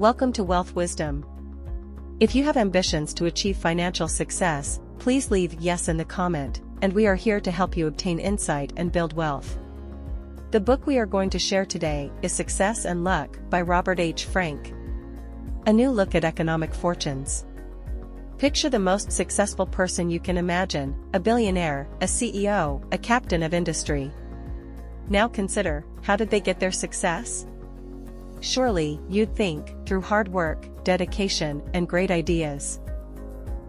Welcome to Wealth Wisdom. If you have ambitions to achieve financial success, please leave yes in the comment, and we are here to help you obtain insight and build wealth. The book we are going to share today is Success and Luck by Robert H. Frank. A new look at economic fortunes. Picture the most successful person you can imagine, a billionaire, a CEO, a captain of industry. Now consider, how did they get their success? Surely, you'd think, through hard work, dedication, and great ideas.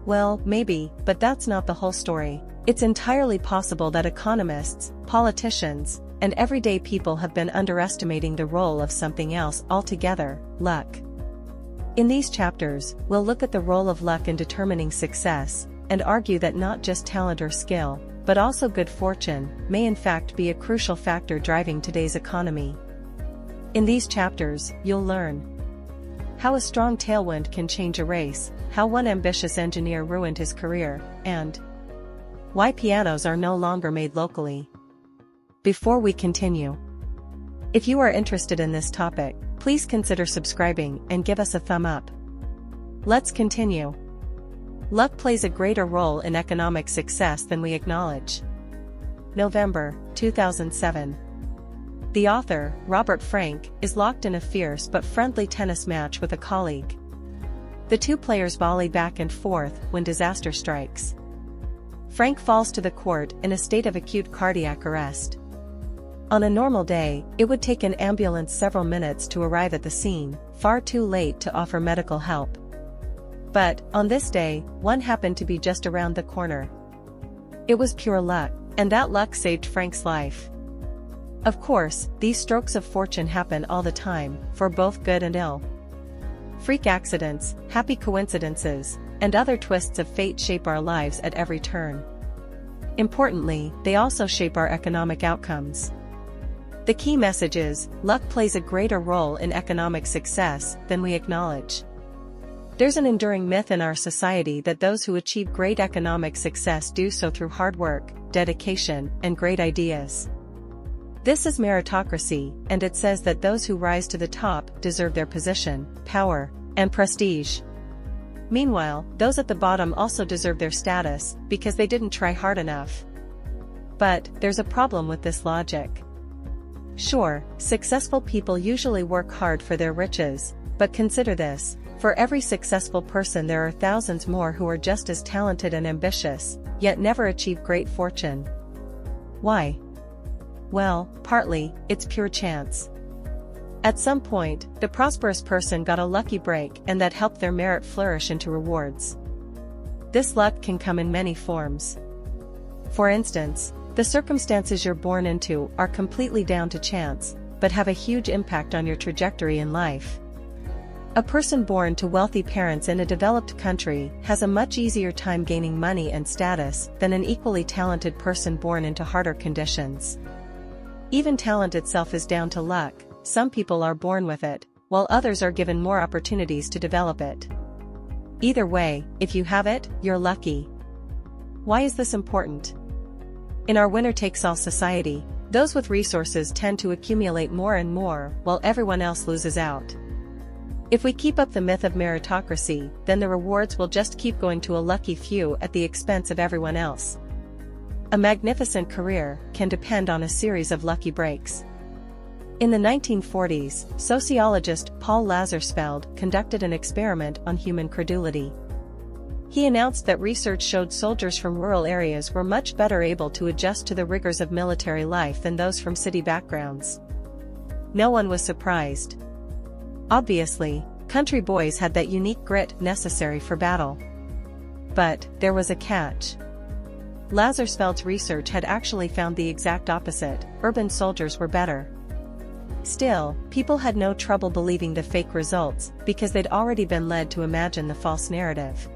Well, maybe, but that's not the whole story. It's entirely possible that economists, politicians, and everyday people have been underestimating the role of something else altogether, luck. In these chapters, we'll look at the role of luck in determining success, and argue that not just talent or skill, but also good fortune, may in fact be a crucial factor driving today's economy. In these chapters, you'll learn how a strong tailwind can change a race, how one ambitious engineer ruined his career, and why pianos are no longer made locally. Before we continue, if you are interested in this topic, please consider subscribing and give us a thumb up. Let's continue. Luck plays a greater role in economic success than we acknowledge. November 2007 the author, Robert Frank, is locked in a fierce but friendly tennis match with a colleague. The two players volley back and forth when disaster strikes. Frank falls to the court in a state of acute cardiac arrest. On a normal day, it would take an ambulance several minutes to arrive at the scene, far too late to offer medical help. But, on this day, one happened to be just around the corner. It was pure luck, and that luck saved Frank's life. Of course, these strokes of fortune happen all the time, for both good and ill. Freak accidents, happy coincidences, and other twists of fate shape our lives at every turn. Importantly, they also shape our economic outcomes. The key message is, luck plays a greater role in economic success than we acknowledge. There's an enduring myth in our society that those who achieve great economic success do so through hard work, dedication, and great ideas. This is meritocracy, and it says that those who rise to the top deserve their position, power, and prestige. Meanwhile, those at the bottom also deserve their status, because they didn't try hard enough. But, there's a problem with this logic. Sure, successful people usually work hard for their riches, but consider this, for every successful person there are thousands more who are just as talented and ambitious, yet never achieve great fortune. Why? Well, partly, it's pure chance. At some point, the prosperous person got a lucky break and that helped their merit flourish into rewards. This luck can come in many forms. For instance, the circumstances you're born into are completely down to chance, but have a huge impact on your trajectory in life. A person born to wealthy parents in a developed country has a much easier time gaining money and status than an equally talented person born into harder conditions. Even talent itself is down to luck, some people are born with it, while others are given more opportunities to develop it. Either way, if you have it, you're lucky. Why is this important? In our winner-takes-all society, those with resources tend to accumulate more and more, while everyone else loses out. If we keep up the myth of meritocracy, then the rewards will just keep going to a lucky few at the expense of everyone else. A magnificent career can depend on a series of lucky breaks. In the 1940s, sociologist Paul Lazarsfeld conducted an experiment on human credulity. He announced that research showed soldiers from rural areas were much better able to adjust to the rigors of military life than those from city backgrounds. No one was surprised. Obviously, country boys had that unique grit necessary for battle. But, there was a catch. Lazarsfeld's research had actually found the exact opposite, urban soldiers were better. Still, people had no trouble believing the fake results, because they'd already been led to imagine the false narrative.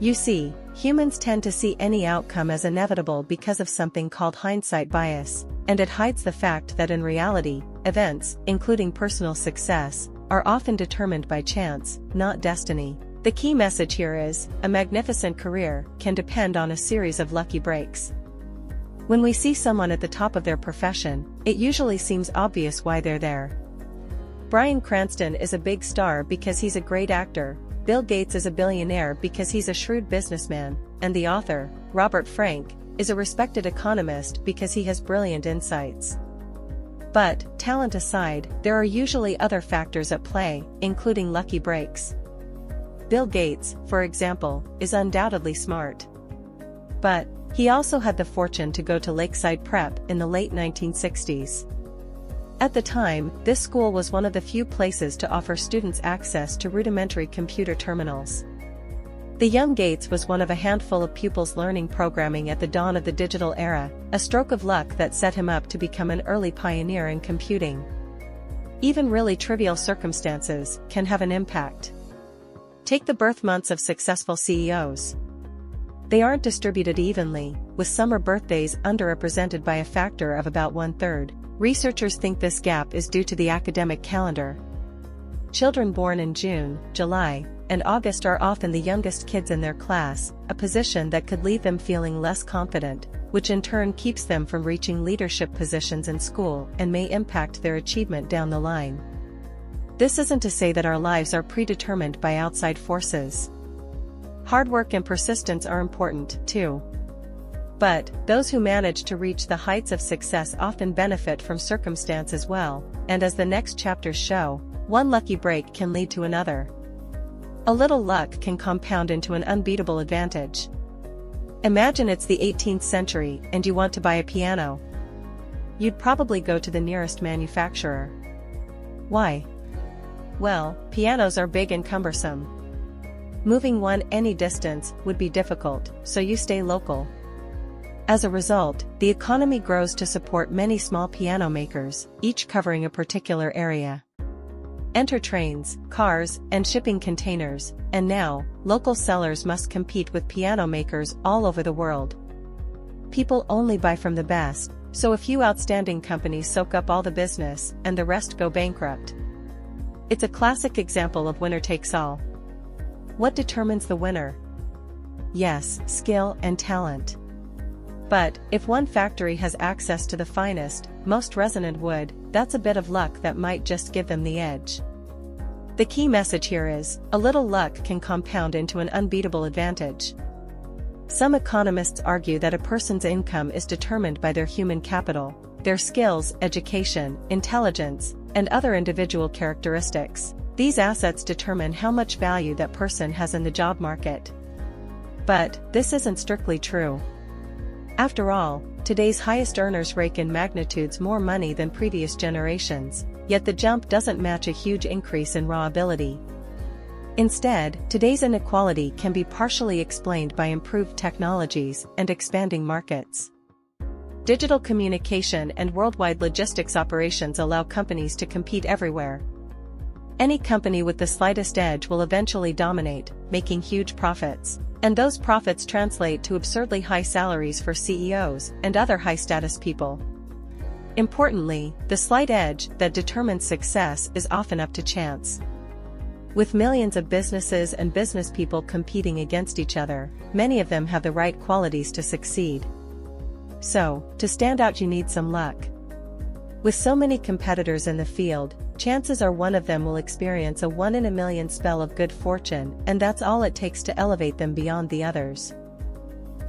You see, humans tend to see any outcome as inevitable because of something called hindsight bias, and it hides the fact that in reality, events, including personal success, are often determined by chance, not destiny. The key message here is, a magnificent career can depend on a series of lucky breaks. When we see someone at the top of their profession, it usually seems obvious why they're there. Bryan Cranston is a big star because he's a great actor, Bill Gates is a billionaire because he's a shrewd businessman, and the author, Robert Frank, is a respected economist because he has brilliant insights. But, talent aside, there are usually other factors at play, including lucky breaks. Bill Gates, for example, is undoubtedly smart. But, he also had the fortune to go to Lakeside Prep in the late 1960s. At the time, this school was one of the few places to offer students access to rudimentary computer terminals. The young Gates was one of a handful of pupils learning programming at the dawn of the digital era, a stroke of luck that set him up to become an early pioneer in computing. Even really trivial circumstances can have an impact. Take the birth months of successful CEOs. They aren't distributed evenly, with summer birthdays underrepresented by a factor of about one-third. Researchers think this gap is due to the academic calendar. Children born in June, July, and August are often the youngest kids in their class, a position that could leave them feeling less confident, which in turn keeps them from reaching leadership positions in school and may impact their achievement down the line. This isn't to say that our lives are predetermined by outside forces. Hard work and persistence are important, too. But, those who manage to reach the heights of success often benefit from circumstance as well, and as the next chapters show, one lucky break can lead to another. A little luck can compound into an unbeatable advantage. Imagine it's the 18th century and you want to buy a piano. You'd probably go to the nearest manufacturer. Why? Well, pianos are big and cumbersome. Moving one any distance would be difficult, so you stay local. As a result, the economy grows to support many small piano makers, each covering a particular area. Enter trains, cars, and shipping containers, and now, local sellers must compete with piano makers all over the world. People only buy from the best, so a few outstanding companies soak up all the business, and the rest go bankrupt. It's a classic example of winner takes all. What determines the winner? Yes, skill and talent. But, if one factory has access to the finest, most resonant wood, that's a bit of luck that might just give them the edge. The key message here is, a little luck can compound into an unbeatable advantage. Some economists argue that a person's income is determined by their human capital, their skills, education, intelligence, and other individual characteristics. These assets determine how much value that person has in the job market. But, this isn't strictly true. After all, today's highest earners rake in magnitudes more money than previous generations, yet the jump doesn't match a huge increase in raw ability. Instead, today's inequality can be partially explained by improved technologies and expanding markets. Digital communication and worldwide logistics operations allow companies to compete everywhere. Any company with the slightest edge will eventually dominate, making huge profits and those profits translate to absurdly high salaries for CEOs and other high-status people. Importantly, the slight edge that determines success is often up to chance. With millions of businesses and business people competing against each other, many of them have the right qualities to succeed. So, to stand out you need some luck. With so many competitors in the field, chances are one of them will experience a one in a million spell of good fortune and that's all it takes to elevate them beyond the others.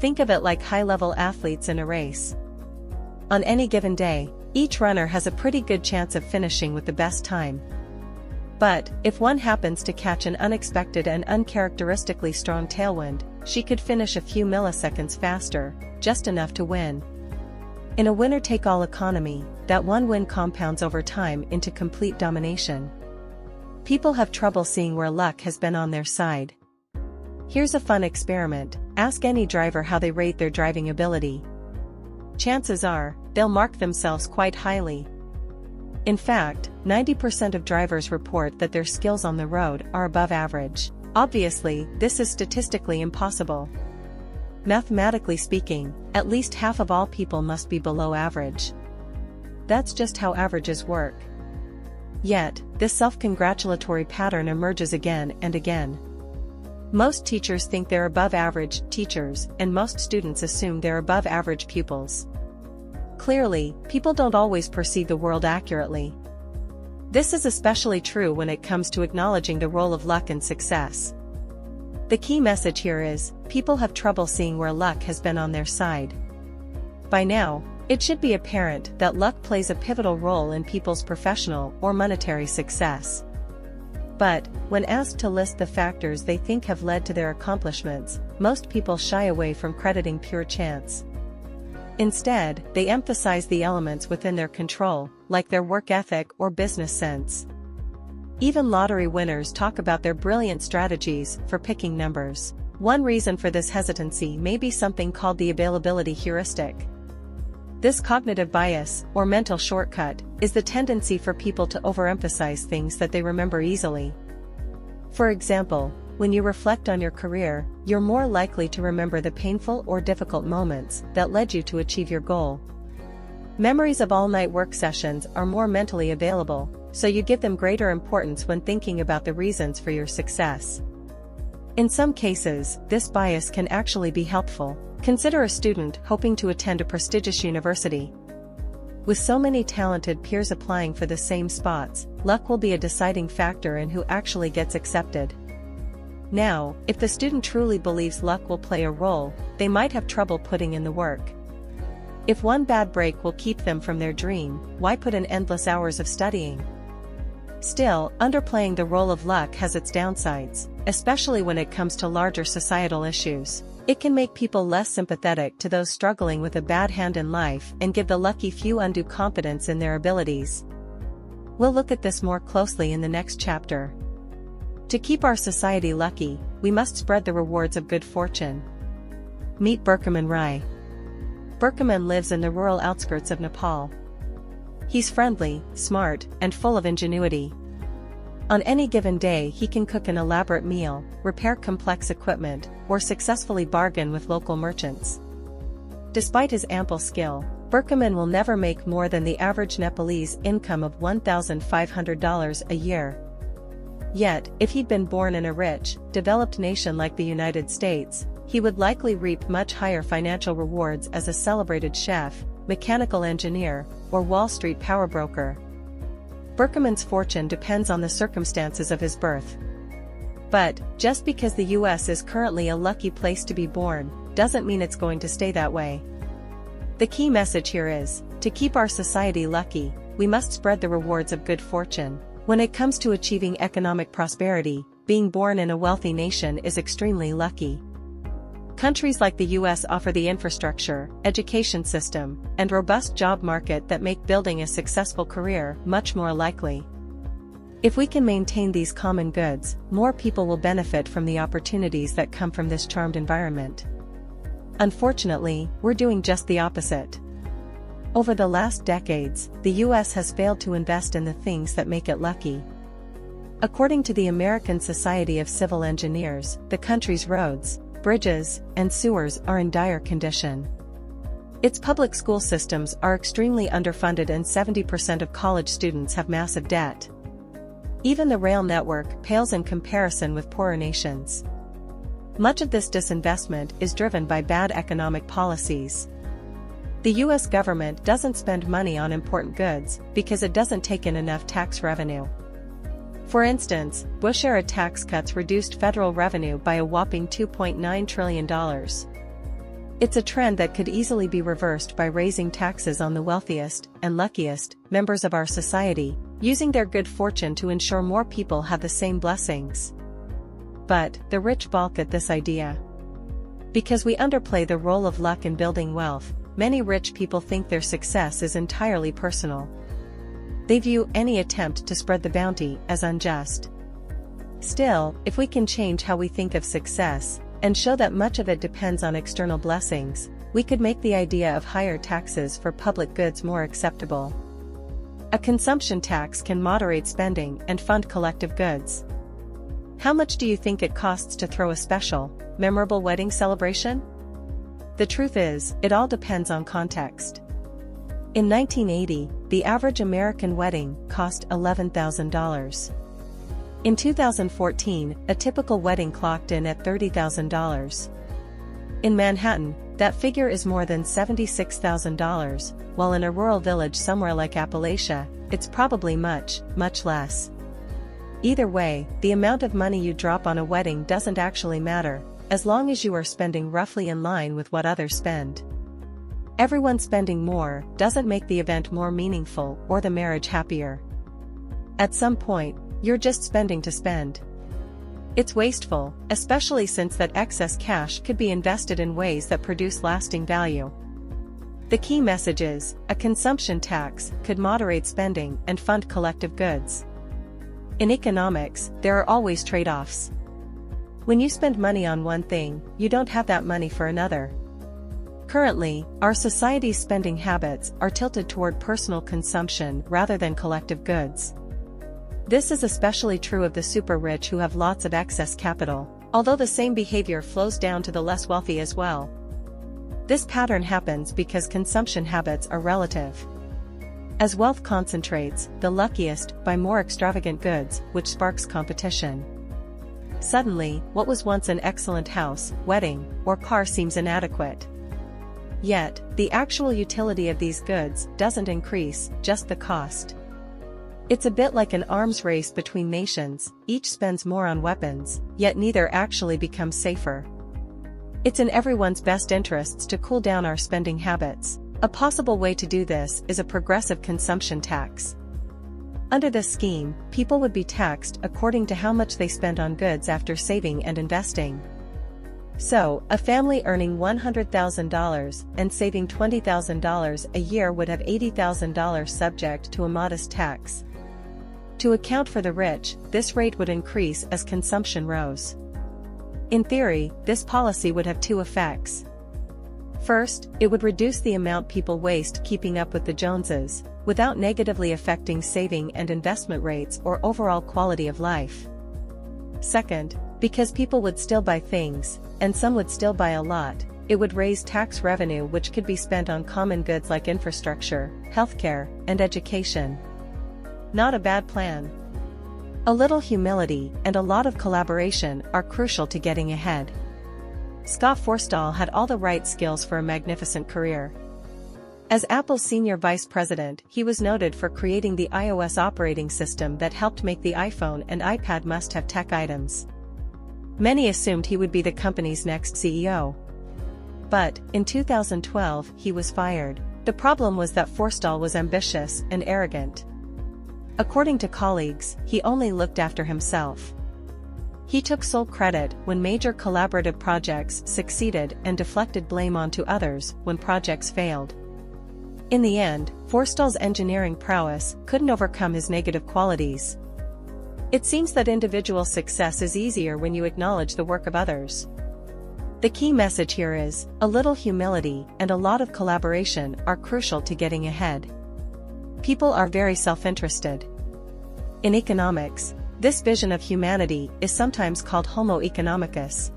Think of it like high-level athletes in a race. On any given day, each runner has a pretty good chance of finishing with the best time. But, if one happens to catch an unexpected and uncharacteristically strong tailwind, she could finish a few milliseconds faster, just enough to win. In a winner-take-all economy, that one win compounds over time into complete domination. People have trouble seeing where luck has been on their side. Here's a fun experiment, ask any driver how they rate their driving ability. Chances are, they'll mark themselves quite highly. In fact, 90% of drivers report that their skills on the road are above average. Obviously, this is statistically impossible. Mathematically speaking, at least half of all people must be below average. That's just how averages work. Yet, this self-congratulatory pattern emerges again and again. Most teachers think they're above average teachers, and most students assume they're above average pupils. Clearly, people don't always perceive the world accurately. This is especially true when it comes to acknowledging the role of luck in success. The key message here is, people have trouble seeing where luck has been on their side. By now, it should be apparent that luck plays a pivotal role in people's professional or monetary success. But, when asked to list the factors they think have led to their accomplishments, most people shy away from crediting pure chance. Instead, they emphasize the elements within their control, like their work ethic or business sense. Even lottery winners talk about their brilliant strategies for picking numbers. One reason for this hesitancy may be something called the availability heuristic. This cognitive bias, or mental shortcut, is the tendency for people to overemphasize things that they remember easily. For example, when you reflect on your career, you're more likely to remember the painful or difficult moments that led you to achieve your goal. Memories of all-night work sessions are more mentally available, so you give them greater importance when thinking about the reasons for your success. In some cases, this bias can actually be helpful. Consider a student hoping to attend a prestigious university. With so many talented peers applying for the same spots, luck will be a deciding factor in who actually gets accepted. Now, if the student truly believes luck will play a role, they might have trouble putting in the work. If one bad break will keep them from their dream, why put in endless hours of studying? Still, underplaying the role of luck has its downsides, especially when it comes to larger societal issues. It can make people less sympathetic to those struggling with a bad hand in life and give the lucky few undue confidence in their abilities. We'll look at this more closely in the next chapter. To keep our society lucky, we must spread the rewards of good fortune. Meet Birkhaman Rai. Birkhaman lives in the rural outskirts of Nepal. He's friendly, smart, and full of ingenuity. On any given day he can cook an elaborate meal, repair complex equipment, or successfully bargain with local merchants. Despite his ample skill, Birkhaman will never make more than the average Nepalese income of $1,500 a year. Yet, if he'd been born in a rich, developed nation like the United States, he would likely reap much higher financial rewards as a celebrated chef, mechanical engineer, or Wall Street power broker. Birkhaman's fortune depends on the circumstances of his birth. But, just because the US is currently a lucky place to be born, doesn't mean it's going to stay that way. The key message here is, to keep our society lucky, we must spread the rewards of good fortune. When it comes to achieving economic prosperity, being born in a wealthy nation is extremely lucky. Countries like the US offer the infrastructure, education system, and robust job market that make building a successful career much more likely. If we can maintain these common goods, more people will benefit from the opportunities that come from this charmed environment. Unfortunately, we're doing just the opposite. Over the last decades, the US has failed to invest in the things that make it lucky. According to the American Society of Civil Engineers, the country's roads, bridges, and sewers are in dire condition. Its public school systems are extremely underfunded and 70% of college students have massive debt. Even the rail network pales in comparison with poorer nations. Much of this disinvestment is driven by bad economic policies. The US government doesn't spend money on important goods because it doesn't take in enough tax revenue. For instance, Bush-era tax cuts reduced federal revenue by a whopping $2.9 trillion. It's a trend that could easily be reversed by raising taxes on the wealthiest and luckiest members of our society, using their good fortune to ensure more people have the same blessings. But, the rich balk at this idea. Because we underplay the role of luck in building wealth, many rich people think their success is entirely personal. They view any attempt to spread the bounty as unjust. Still, if we can change how we think of success, and show that much of it depends on external blessings, we could make the idea of higher taxes for public goods more acceptable. A consumption tax can moderate spending and fund collective goods. How much do you think it costs to throw a special, memorable wedding celebration? The truth is, it all depends on context. In 1980, the average American wedding cost $11,000. In 2014, a typical wedding clocked in at $30,000. In Manhattan, that figure is more than $76,000, while in a rural village somewhere like Appalachia, it's probably much, much less. Either way, the amount of money you drop on a wedding doesn't actually matter, as long as you are spending roughly in line with what others spend. Everyone spending more doesn't make the event more meaningful or the marriage happier. At some point, you're just spending to spend. It's wasteful, especially since that excess cash could be invested in ways that produce lasting value. The key message is, a consumption tax could moderate spending and fund collective goods. In economics, there are always trade-offs. When you spend money on one thing, you don't have that money for another. Currently, our society's spending habits are tilted toward personal consumption rather than collective goods. This is especially true of the super rich who have lots of excess capital, although the same behavior flows down to the less wealthy as well. This pattern happens because consumption habits are relative. As wealth concentrates, the luckiest buy more extravagant goods, which sparks competition. Suddenly, what was once an excellent house, wedding, or car seems inadequate. Yet, the actual utility of these goods doesn't increase, just the cost. It's a bit like an arms race between nations, each spends more on weapons, yet neither actually becomes safer. It's in everyone's best interests to cool down our spending habits. A possible way to do this is a progressive consumption tax. Under this scheme, people would be taxed according to how much they spend on goods after saving and investing. So, a family earning $100,000 and saving $20,000 a year would have $80,000 subject to a modest tax. To account for the rich, this rate would increase as consumption rose. In theory, this policy would have two effects. First, it would reduce the amount people waste keeping up with the Joneses, without negatively affecting saving and investment rates or overall quality of life. Second, because people would still buy things, and some would still buy a lot, it would raise tax revenue which could be spent on common goods like infrastructure, healthcare, and education. Not a bad plan. A little humility and a lot of collaboration are crucial to getting ahead. Scott Forstall had all the right skills for a magnificent career. As Apple's senior vice president, he was noted for creating the iOS operating system that helped make the iPhone and iPad must-have tech items. Many assumed he would be the company's next CEO. But, in 2012, he was fired. The problem was that Forstall was ambitious and arrogant. According to colleagues, he only looked after himself. He took sole credit when major collaborative projects succeeded and deflected blame onto others when projects failed. In the end, Forstall's engineering prowess couldn't overcome his negative qualities. It seems that individual success is easier when you acknowledge the work of others. The key message here is, a little humility and a lot of collaboration are crucial to getting ahead. People are very self-interested. In economics, this vision of humanity is sometimes called Homo economicus.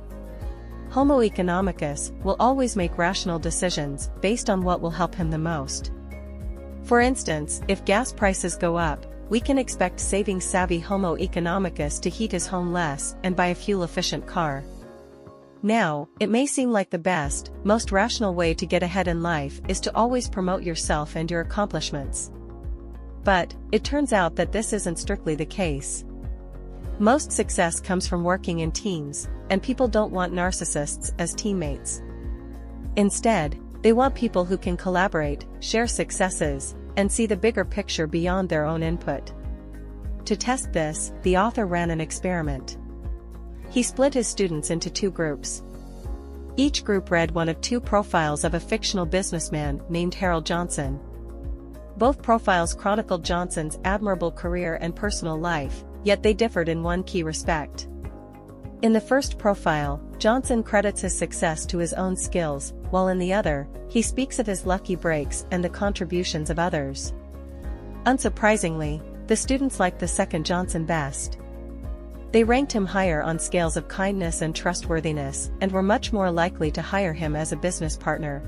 Homo economicus will always make rational decisions based on what will help him the most. For instance, if gas prices go up, we can expect saving-savvy Homo economicus to heat his home less and buy a fuel-efficient car. Now, it may seem like the best, most rational way to get ahead in life is to always promote yourself and your accomplishments. But, it turns out that this isn't strictly the case. Most success comes from working in teams, and people don't want narcissists as teammates. Instead, they want people who can collaborate, share successes, and see the bigger picture beyond their own input. To test this, the author ran an experiment. He split his students into two groups. Each group read one of two profiles of a fictional businessman named Harold Johnson, both profiles chronicled Johnson's admirable career and personal life, yet they differed in one key respect. In the first profile, Johnson credits his success to his own skills, while in the other, he speaks of his lucky breaks and the contributions of others. Unsurprisingly, the students liked the second Johnson best. They ranked him higher on scales of kindness and trustworthiness and were much more likely to hire him as a business partner.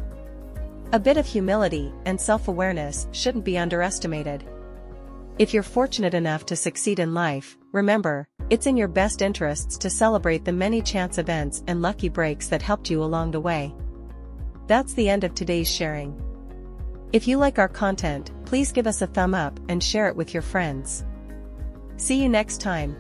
A bit of humility and self-awareness shouldn't be underestimated. If you're fortunate enough to succeed in life, remember, it's in your best interests to celebrate the many chance events and lucky breaks that helped you along the way. That's the end of today's sharing. If you like our content, please give us a thumb up and share it with your friends. See you next time.